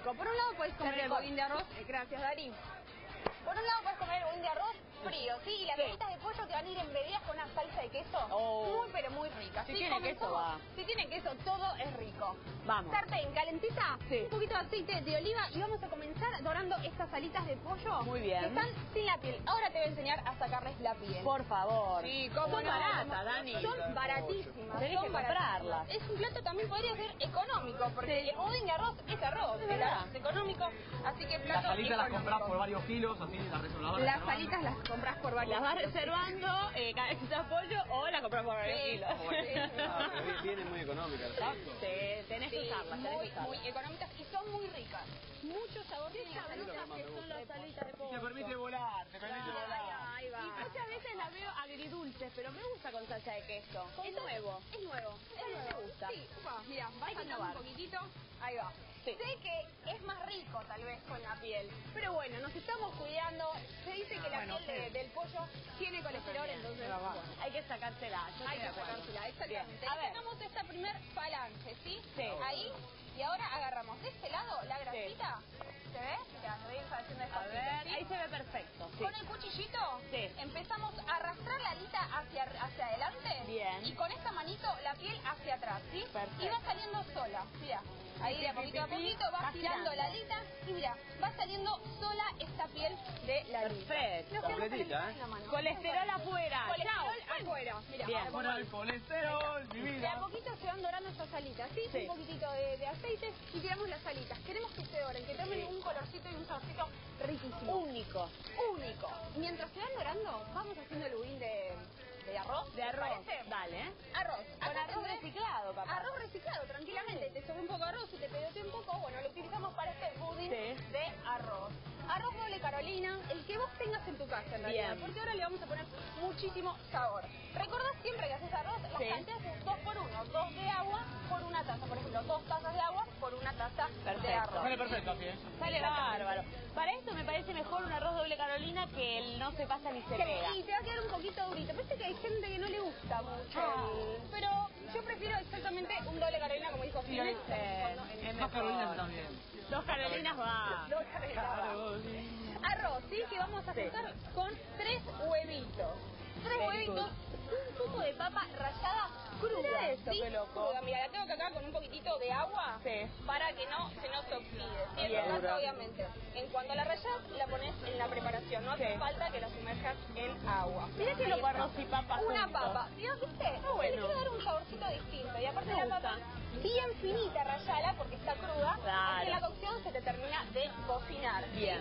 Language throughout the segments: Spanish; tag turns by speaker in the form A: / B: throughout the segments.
A: rico. Por un lado puedes comer el budín de arroz. eh, Gracias, Dari. Por un lado puedes comer el budín de arroz frío, ¿sí? Y las
B: Sí.
A: de pollo te van a ir embedidas con una salsa de queso
B: Oh.
A: muy, pero muy rica.
B: Si
A: ¿sí?
B: tiene queso, va.
A: Si tiene queso, todo es rico.
B: Vamos.
A: Sartén calentita,
B: Sí.
A: un poquito de aceite de oliva y vamos a comenzar dorando estas alitas de pollo.
B: Muy bien.
A: Que están sin la piel. Ahora te voy a enseñar a sacarles la piel.
B: Por favor.
A: Sí, cómo
B: Son
A: no,
B: baratas, Dani.
A: Son baratísimas.
B: Tenés
A: son
B: que comprarlas.
A: Es un plato también podría ser económico, porque
B: Sí.
A: el budín de arroz es arroz,
B: Es verdad.
A: es económico, así que
C: Las
A: plato
C: salitas las
A: económico.
C: compras por varios kilos, así las reservas.
A: Las salitas las compras por varios
B: Las vas
A: kilos.
B: reservando eh, cada vez que sea pollo o la compras por varios
A: Sí,
B: kilos.
A: sí.
D: Ah, pero vi- viene muy económica.
C: Exacto.
B: Sí, tenés que
A: Sí,
B: usarlas,
A: muy, muy económicas y son muy ricas. Mucho sabor tienen las
B: sabrosas
A: salitas
D: que son
B: las salitas de pollo.
C: Te permite volar, te permite
B: Ay,
C: volar.
A: Ahí va.
B: Y muchas veces las veo agridulces, pero me gusta con salsa de queso. Es nuevo.
A: Es nuevo.
B: Es nuevo.
A: Me gusta. Sí, mira, va a un poquitito. Ahí va.
B: Sí.
A: Sé que es más rico tal vez con la piel, pero bueno, nos estamos cuidando. Se dice que la piel de- del pollo tiene colesterol, entonces bueno,
B: Hay que sacársela. yo
A: hay que sacársela. Exactamente.
B: A ver.
A: Tenemos esta primer falange, ¿sí?
B: Sí.
A: Ahí. Y ahora agarramos de este lado la grasita. ¿Se ve? Voy a ir haciendo
B: A
A: despacito,
B: ver,
A: ¿sí?
B: ahí se ve perfecto. Sí.
A: Con el cuchillito
B: Sí.
A: empezamos a arrastrar la alita hacia, hacia adelante
B: Bien.
A: y con esta manito la piel hacia atrás, ¿sí?
B: Perfecto.
A: Y va saliendo sola, mira. Ahí de a poquito a poquito va girando la alita y mira, va saliendo sola esta piel de la alita.
B: Perfecto.
D: Completita, ¿eh?
B: Colesterol afuera.
A: Colesterol. Afuera. Mira,
C: Bueno, el colesterol, mi
A: de a
C: vida.
A: poquito se van dorando estas alitas, ¿sí?
B: Sí.
A: Un poquitito de, de aceite y tiramos las alitas. Queremos que se doren, que tomen un colorcito y un saborcito riquísimo.
B: Único.
A: único. Mientras se van dorando, vamos haciendo el budín de, de arroz.
B: De
A: ¿te
B: arroz.
A: parece?
B: Dale, ¿eh?
A: Arroz.
B: Con arroz reciclado, capaz.
A: Arroz reciclado, tranquilamente. Te sobra un poco de arroz y te pedote un poco. Bueno, lo utilizamos para Carolina, el que vos tengas en tu casa en realidad.
B: Bien.
A: Porque ahora le vamos a poner muchísimo sabor. Recordá siempre que haces arroz, las
B: Sí.
A: cantidades es dos por uno. Dos de agua por una taza. Por ejemplo, dos tazas de agua por una taza de
B: Perfecto.
A: arroz.
C: Sale perfecto así, ¿eh?
B: Sale bárbaro. Para esto me parece mejor un arroz doble Carolina que el no se pasa ni se pega.
A: Y te va a quedar un poquito durito. Viste que hay gente que no le gusta mucho.
B: Ah.
A: Pero yo prefiero exactamente un doble Carolina, como dijo Fidel.
B: Eh, es
C: Más
B: mejor.
C: Carolinas también.
B: Dos Carolinas va.
A: Dos Carolinas. Arroz, ¿sí? Que vamos a
B: Sí.
A: juntar con tres huevitos. Tres huevitos, un poco de papa rallada cruda.
B: Mira eso,
A: ¿sí? Cruda. Mira, la tengo que acá con un poquitito de agua
B: Sí.
A: para que no se nos oxide. ¿sí? En
B: Bien.
A: obviamente. En cuanto la rayas, la pones en la preparación. No hace falta que la sumerjas en agua.
B: Mirá que
A: está.
B: arroz y papa
A: Una
B: juntos.
A: papa. Dios, ¿viste?
B: bueno.
A: Le quiero dar un saborcito distinto. Y aparte la papa bien finita, rayala porque está cruda.
B: Claro.
A: Así en la cocción se te termina de cocinar.
B: Bien.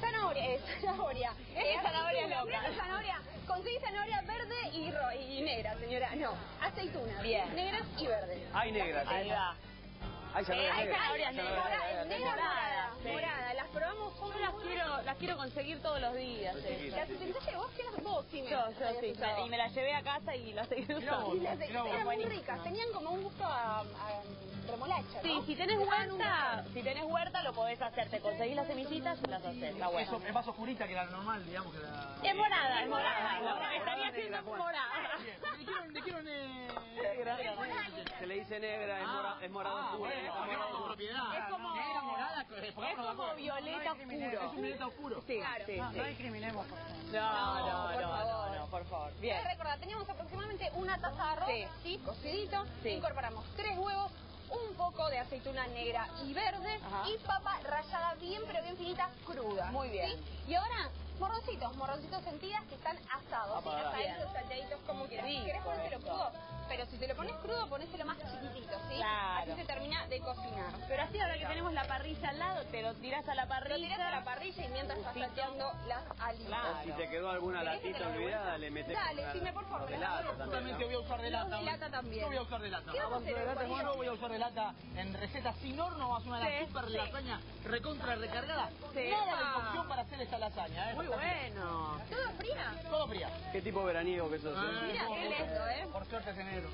A: Zanahoria, es zanahoria.
B: Es
A: Eh,
B: zanahoria
A: aceituna,
B: loca.
A: es zanahoria. Conseguí zanahoria verde y, ro- y negra, señora. No, aceitunas.
B: Bien.
A: Negras y verdes.
D: Hay negras.
B: Ahí va.
D: Hay
B: Eh, hay zanahorias
D: negras.
B: negras.
A: Morada, las probamos
B: Yo las quiero, las quiero conseguir todos los días.
D: Chiquitas.
A: Las utilizaste vos, que las vos, sí, me
B: Yo, yo sí. Y me las llevé a casa y las seguí usando.
A: Eran muy ricas, tenían como un gusto a, remolacha,
B: Sí,
A: ¿no?
B: si tenés huerta, si tenés huerta lo podés hacer, te conseguís las semillitas y las haces, está bueno.
C: Eso es más oscurita que la normal, digamos que la...
B: Es morada, es morada,
D: morada,
B: lo que me estaría
D: morada,
B: haciendo
D: negra,
B: morada.
C: Bien, Le quiero, le quiero ne-
D: Se le dice negra, es, mora, es morado
C: Ah, bueno,
D: es
C: es con
D: oscuro.
C: propiedad.
B: Es como-
C: Negra, morada,
B: Es violeta oscuro.
C: Es un violeta oscuro.
B: Sí,
A: Claro.
B: sí,
C: No,
B: sí.
C: no discriminemos, por favor.
B: No, no,
A: por
B: no,
A: favor.
B: no, no, por favor.
A: Bien. Recordad, teníamos aproximadamente una taza de arroz,
B: Sí.
A: sí, cocidito.
B: Sí.
A: Incorporamos tres huevos, un poco de aceituna negra y verde
B: Ajá.
A: y papa rallada bien, pero bien finita, cruda.
B: Muy bien.
A: ¿sí? Y ahora, morroncitos, morroncitos en tiras que están asados, ¿sí? Asaditos, salteaditos, como quieras. Si querés ponértelo crudo, pero si te lo pones crudo, ponéselo más chiquitito, ¿sí?
B: Claro.
A: Así se termina de cocinar.
B: Pero así ahora que tenemos la parrilla al lado, te lo tirás a la parrilla.
A: Lo tirás a la parrilla y mientras estás salteando las alitas.
B: Claro.
D: Si te quedó alguna
A: ¿Querés que
D: latita olvidada, le metes
A: Dale,
D: una-
A: sí, me por favor,
D: de lata
C: Justamente voy a usar de lata.
A: de lata también.
C: Yo voy a usar de lata.
A: ¿Qué vamos a hacer
C: de lata,
A: hoy?
C: Yo voy a usar de lata en recetas sin horno, vas a una
B: Sí,
C: super
B: sí.
C: lasaña recontra recargada.
B: Sí.
C: Nada de cocción para hacer esta lasaña, ¿eh?
B: Muy bueno.
A: ¿Todo fría?
C: Todo fría.
D: ¿Qué tipo veraniego que sos? eh?
A: Mira,
C: no,
A: qué
C: por-
A: lindo, ¿eh?
C: Por suerte es enero.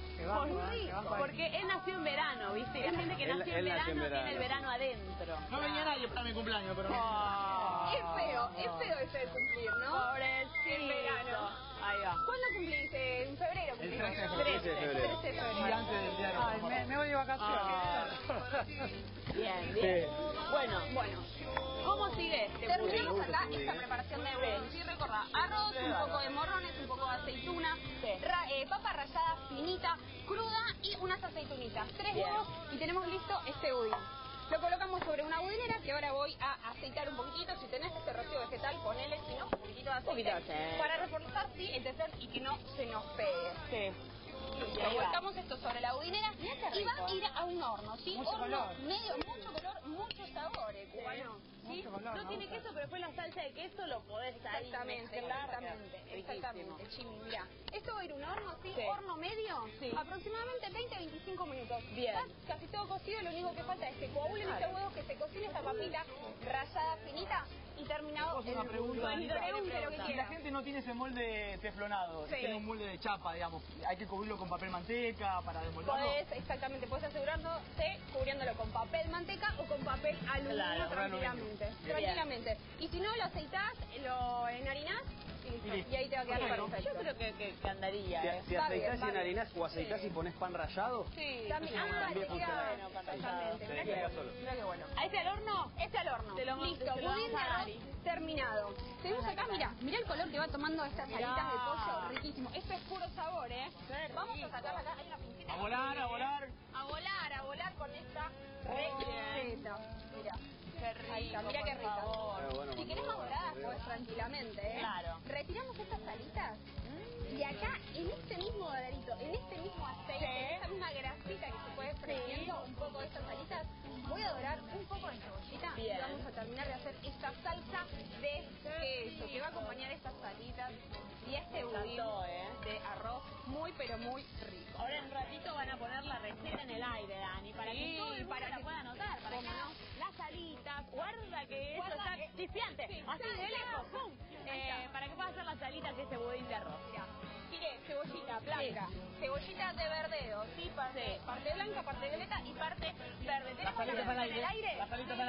B: Muy rico. Porque él nació en verano, ¿viste? Y la gente que
D: Él-
B: nació en
D: nació
B: verano
D: en verano.
B: tiene el verano adentro.
C: No venía nadie para mi cumpleaños, pero...
B: Oh.
A: Es feo, es feo ese de cumplir, ¿no?
B: Pobrecito.
A: En verano.
B: Ahí va.
A: ¿Cuándo cumplís? Eh, En febrero
C: El
A: cumplís.
C: 13 de febrero.
D: 13 de febrero.
A: 13 de
C: Y
A: febrero.
C: antes del día
E: Ay, me, me voy de vacaciones.
C: Ah.
B: Bien,
D: Sí.
B: bien. Bueno,
A: Bueno,
B: ¿cómo sigue este
A: terminamos acá esta preparación de budín. Sí, recordá, arroz, un poco de morrones, un poco de aceituna,
B: Sí.
A: ra- eh, papa rallada finita, cruda y unas aceitunitas. Tres huevos y tenemos listo este budín. Lo colocamos sobre una budinera que ahora voy a aceitar un poquitito. Si tenés este rocío vegetal, ponele, si no, un poquitito de aceite.
B: poquito de aceite.
A: Para reforzar, sí, el tesón y que no se nos pegue.
B: Sí.
A: Listo,
B: ahí va.
A: volcamos esto sobre la budinera y va a ir a un horno, ¿sí?
C: Mucho
A: horno
C: color.
A: medio, mucho color, mucho sabor, eh, cubano.
B: No tiene queso, pero fue la salsa de queso, lo podés ahí
A: Exactamente,
B: mezclar.
A: exactamente, exactamente, Chimi, mira. Esto va a ir un horno, ¿sí?
B: Sí.
A: Horno medio,
B: Sí.
A: aproximadamente 20-25 minutos.
B: Bien.
A: Está casi todo cocido, lo único que falta es que coagulen
B: Claro.
A: este huevo, que se cocine esta papita rallada finita y terminado
C: Hago una pregunta. Anita.
A: Lo que
C: Si la gente no tiene ese molde teflonado,
A: Sí.
C: tiene un molde de chapa, digamos, hay que cubrirlo con papel manteca para desmoldarlo.
A: Podés, exactamente, puedes asegurándote cubriéndolo con papel manteca o con papel aluminio
B: Claro,
A: tranquilamente.
C: Bien.
A: Tranquilamente. Y si no, lo aceitás, lo enharinás y listo. Ahí te va a quedar
C: Bueno,
A: perfecto.
B: Yo creo que, que, que andaría,
D: Si,
B: ¿eh?
D: si aceitás
A: bien,
D: y
A: bien.
D: o aceitás
A: Sí.
D: y pones pan rallado,
B: Sí.
A: También, ah,
D: también funciona.
B: Bueno,
A: exactamente.
D: Sí,
A: Mirá que,
D: solo.
A: mirá que bueno.
B: ¿A este al horno?
A: Este al horno.
B: Te lo-
A: Listo, de arroz terminado. Tenemos acá, mira, mira el color que va tomando estas
B: Mirá.
A: alitas de pollo, riquísimo. Esto es puro sabor, ¿eh? Vamos a sacar acá, hay una pincita.
C: A volar,
B: rico,
A: mira qué
B: favor.
D: Eh, bueno,
A: Si querés doradas, pues tranquilamente, ¿eh?
B: Claro.
A: Retiramos estas alitas y acá, en este mismo doradito, en este mismo aceite,
B: Sí.
A: en esta misma grasita que se puede fregiendo un poco de estas alitas, voy a dorar un poco de cebollita
B: Bien.
A: y vamos a terminar de hacer esta salsa de queso que va a acompañar estas alitas y este budín muy pero muy rico.
B: Ahora en un ratito van a poner la receta en el aire, Dani, para
A: Sí,
B: que todo el mundo
A: para
B: la
A: que-
B: pueda anotar, para que
A: ¿Cómo no?
B: las alitas, guarda que
A: Guarda,
B: eso
A: eh,
B: está chispeante,
A: sí,
B: así de lejos, pum, eh, para que puedas hacer las alitas de este budín de arroz.
A: Tiré cebollita blanca, cebollita de verdeo, sí, parte, parte blanca, parte violeta y parte verde. ¿Tenemos la
C: alitas
A: en el
C: aire. Las alitas
A: en el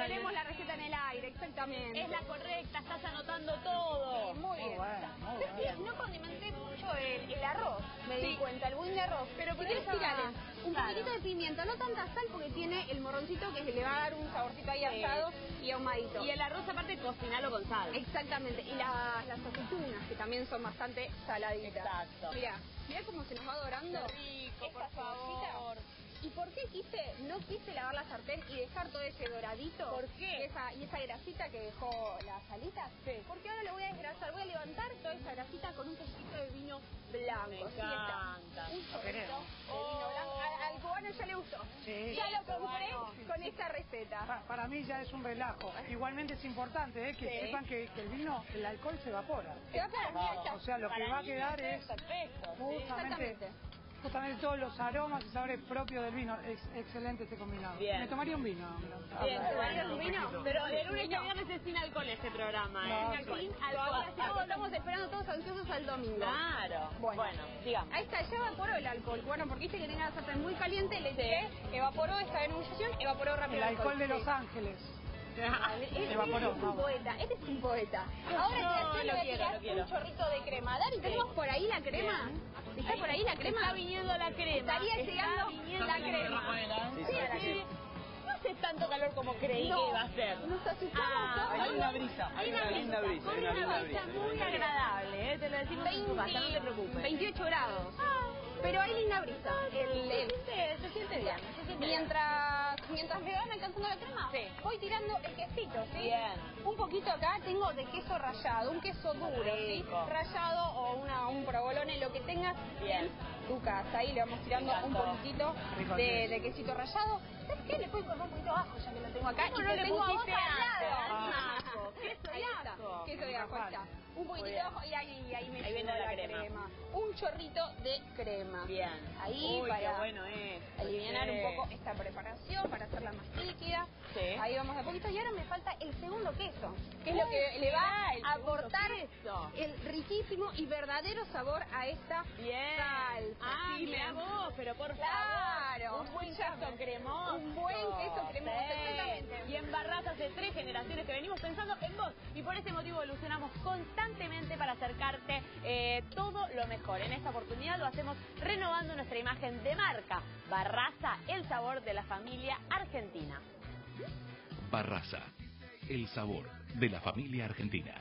A: aire, exactamente.
B: Es la correcta, estás anotando todo.
A: Muy bien.
C: bueno, muy bueno.
A: No condimenté mucho el, el arroz, me di
B: Sí.
A: cuenta, el budín de arroz.
B: Pero
A: si tirarle un
B: Claro.
A: poquitito de pimienta, no tanta sal porque tiene el morroncito que le va a dar un saborcito ahí
B: Sí.
A: asado y ahumadito.
B: Y el arroz aparte cocinalo con sal.
A: Exactamente, y la- las aceitunas que también son bastante saladitas.
B: Exacto.
A: Mira, mira cómo se nos va dorando
B: Qué rico,
A: esta
B: por favor.
A: ¿Y por qué quise, no quise lavar la sartén y dejar todo ese doradito?
B: ¿Por qué?
A: Y esa, y esa grasita que dejó las alitas.
B: Sí.
A: Porque ahora lo voy a desgrasar, voy a levantar toda esa grasita con un poquito de vino blanco.
B: Me encanta.
A: Un chorrito
C: queremos.
A: de vino blanco. A- al cubano ya le gustó.
C: Sí.
A: Ya lo compré con esta receta.
E: Pa- Para mí ya es un relajo. Igualmente es importante ¿eh? que
A: Sí.
E: sepan que, que el vino, el alcohol se evapora.
A: Se va a poner, mira, está.
E: O sea, lo que va a quedar
B: es perfecto.
E: justamente,
A: Exactamente.
E: Justamente todos los aromas y sabores propios del vino. Es excelente este combinado.
B: Bien.
E: Me tomaría un vino.
B: Bien,
A: ¿Te tomarías un vino?
B: Pero de lunes a viernes es sin alcohol este programa, ¿eh?
E: No,
B: Sin alcohol.
A: Sin alcohol. estamos esperando todos ansiosos al domingo.
B: Claro.
A: Bueno.
B: Bueno, digamos.
A: Ahí está, ya evaporó el alcohol. Bueno, porque dice que tenía la sartén muy caliente, le tiré, evaporó esta emulsión, evaporó rápido
E: El alcohol de. Los Ángeles.
A: Este es un poeta, este es un poeta. Ahora
B: No,
A: hacer, le
B: lo quiero, quiero.
A: un chorrito de crema. Dari, ¿tenemos por ahí la crema? ¿Está por ahí la crema?
B: Está viniendo la crema.
A: Estaría
B: Está
A: llegando
B: viniendo
A: la crema.
D: Sí,
A: Sí, sí.
B: No hace tanto calor como creí
A: No,
B: que iba a ser.
A: Nos asustamos
B: Ah,
A: todos.
C: Hay una brisa.
B: Hay una
D: linda brisa, hay una
B: brisa
D: brisa.
B: muy agradable, ¿eh? te lo decimos en tu casa, no te preocupes.
A: 28 grados. Pero hay linda brisa. El, el-
B: Se siente, bien. se siente bien.
A: Mientras, mientras me van alcanzando la crema,
B: Sí.
A: voy tirando el quesito, ¿sí?
B: Bien.
A: Un poquito acá tengo de queso rallado, un queso duro, ¿sí? Rallado o una, un provolone, lo que tengas
B: Bien.
A: Casa. Ahí le vamos tirando un poquitito de, quesito rallado. ¿Sabes qué? Le puedo poner un poquito de ajo ya que lo tengo acá.
B: ¿Cómo
A: y
B: no
A: te
B: le
A: tengo a vos
B: ajo? Ah. Queso de ajo.
A: Queso de ajo, está. Un poquitito de ajo y ahí, ahí me
B: Ahí viene la crema.
A: Un chorrito de crema.
B: Bien.
A: Ahí
B: Uy,
A: para
B: bueno es.
A: aliviar un poco esta preparación para hacerla más líquida.
B: Sí.
A: Ahí vamos de poquito. Y ahora me falta el segundo queso, que es lo que le va a aportar el riquísimo y verdadero sabor a esta
B: Bien.
A: salsa.
B: Ah,
A: Sí,
B: mira
A: me-
B: vos, pero por
A: Claro.
B: favor. Un buen queso cremoso.
A: Un buen queso cremoso,
B: Sí.
A: exactamente.
B: Y en Barras hace tres generaciones que venimos pensando en vos. Y por ese motivo evolucionamos constantemente para acercarte eh, todo lo mejor. En esta oportunidad lo hacemos renovando nuestra imagen de marca. Barraza, el sabor de la familia argentina.
F: Barraza, el sabor de la familia argentina.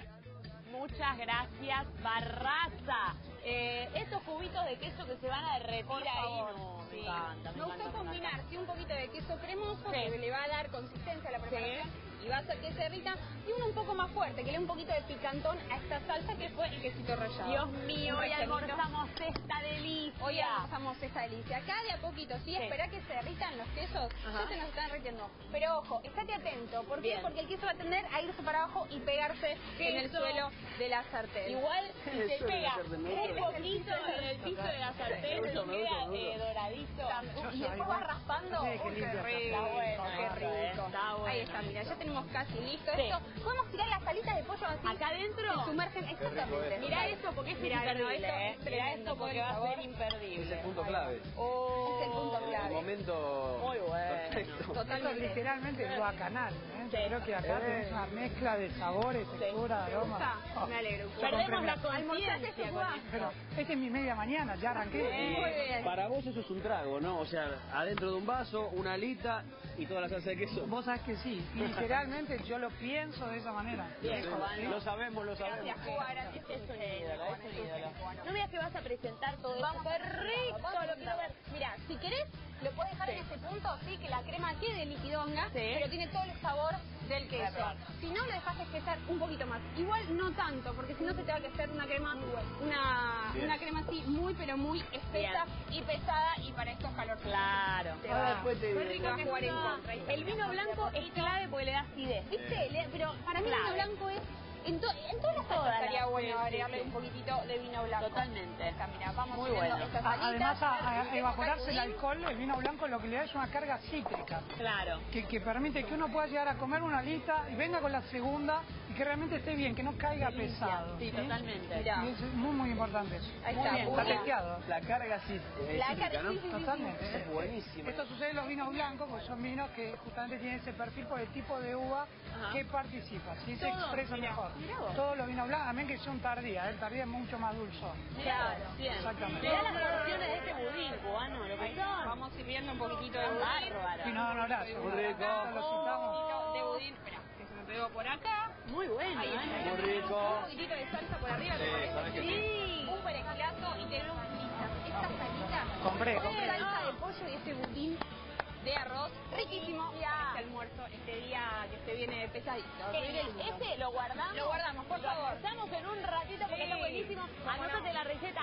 B: Muchas gracias, Barraza. Eh, estos cubitos de queso que se van a derretir ahí, no, me
A: sí.
B: encanta, me
A: Me combinar
B: encanta.
A: sí, un poquito de queso cremoso
B: Sí.
A: que le va a dar consistencia a la preparación y va a hacer que se derrita y uno un poco más fuerte que le dé un poquito de picantón a esta salsa que fue el quesito rallado.
B: Dios mío, hoy almorzamos esta delicia.
A: Hoy almorzamos esta delicia. Acá de a poquito, sí,
B: Sí.
A: espera que se derritan los quesos.
B: Ajá.
A: Ya se nos están derritiendo. Pero ojo, estate atento. ¿Por qué?
B: Bien.
A: Porque el queso va a tender a irse para abajo y pegarse en el suelo de la sartén.
B: Igual si se pega un poquito en el piso de la sartén
D: me
B: queda eh, doradito.
A: Y después va raspando.
E: Sí, qué está.
A: rico,
B: bueno,
A: qué
B: está
A: rico.
B: está bueno.
A: Ahí está, mira, ya tenemos casi listo
B: Sí.
A: esto. Podemos tirar las alitas de pollo así.
B: Acá adentro.
A: Se sumergen exactamente.
B: Mirá esto porque es
A: Mirá, no,
B: imperdible,
A: esto
B: eh.
A: es
B: Mirá esto porque
A: por
B: va a ser imperdible.
D: Es el punto clave.
B: Oh,
A: Es el punto
D: El
A: clave.
D: momento
B: Muy bueno.
D: perfecto.
E: Esto es
A: Totalmente.
E: literalmente el guacanal. ¿eh?
B: Sí.
E: Creo que acá
D: Eh.
E: tenés una mezcla de sabores, textura,
A: ¿Te
E: aromas.
A: gusta?
E: Oh,
A: Me alegro.
B: Perdemos la conciencia.
E: Pero esta es mi media mañana, ya arranqué.
A: Muy bien.
D: Para vos eso es un trago, ¿no? O sea, adentro de un vaso, una alita y toda la salsa de queso.
E: Vos sabés que sí, y literalmente yo lo pienso de esa manera.
B: Bien,
D: Sí,
B: Juan.
D: Lo sabemos, lo sabemos.
A: Gracias, Juan. Gracias.
B: Es un ídolo, es un ídolo. No me digas que vas a presentar todo esto. ¡Qué rico!
A: vamos
B: Lo
A: a
B: quiero ver.
A: Mira, si querés, lo puedes dejar en este punto, sí, que la crema quede liquidonga, pero tiene todo el sabor del queso.
B: Claro.
A: Si no, lo dejas espesar un poquito más. Igual no tanto, porque si no se te va a quedar una crema, una, una crema así muy, pero muy espesa y pesada, y para estos calor
B: Claro.
A: Te
D: Ahora
A: va,
D: después te-
A: qué rico que
B: jugar en contra. El vino blanco es clave porque le da acidez.
A: ¿Viste? Le- pero para mí el vino blanco es... En, to- en todas las
B: Todas
A: estaría bueno
B: sí, sí,
A: agregarle
B: sí.
A: un poquitito de vino blanco.
B: Totalmente.
A: Vamos
B: Muy bueno.
A: estas
E: A-
A: alitas,
E: Además, a, evaporarse el alcohol, el vino blanco lo que le da es una carga cítrica.
B: Claro.
E: Que, que permite que uno pueda llegar a comer una alita y venga con la segunda y que realmente esté bien, que no caiga
B: Delicia.
E: pesado.
B: Sí, totalmente.
A: Mirá.
E: Y es muy, muy importante eso.
A: Ahí
E: Muy
A: está,
E: bien, está testeado.
D: La carga sí es
A: La
D: cítrica,
A: sí, sí, sí,
E: Totalmente.
D: Es buenísimo.
E: Esto sucede en los vinos blancos, porque son vinos que justamente tienen ese perfil por el tipo de uva
B: Ajá.
E: que participa. Si se expresa mejor. Todos los vinos blancos, también que son tardías, el tardía es mucho más dulzón.
B: Claro. Bien.
E: Exactamente.
B: Mirá las porciones de este budín cubano, lo que son.
A: Vamos sirviendo un poquito de budín.
B: Bárbaro.
E: Y no, no, gracias.
D: Muy rico.
E: Esto lo citamos.
A: Un poquito de budín. Espera, que se me pegó por acá.
B: Muy bueno,
A: Ahí.
B: ¿eh?
D: Muy rico.
A: Un poquitito de salsa por arriba.
D: Sí, sí.
B: Sí.
A: Un perejilazo y tenemos listas. Estas salitas.
E: Compré, compré.
A: salsa de pollo y este budín de arroz. Riquísimo.
B: Ya.
A: Este almuerzo, este día que se viene pesadito.
B: Eh. Ese lo guardamos.
A: Lo guardamos, por
B: Lo
A: favor.
B: almorzamos en un ratito porque
A: Sí.
B: está buenísimo.
A: Cómo no.
B: Anótate la receta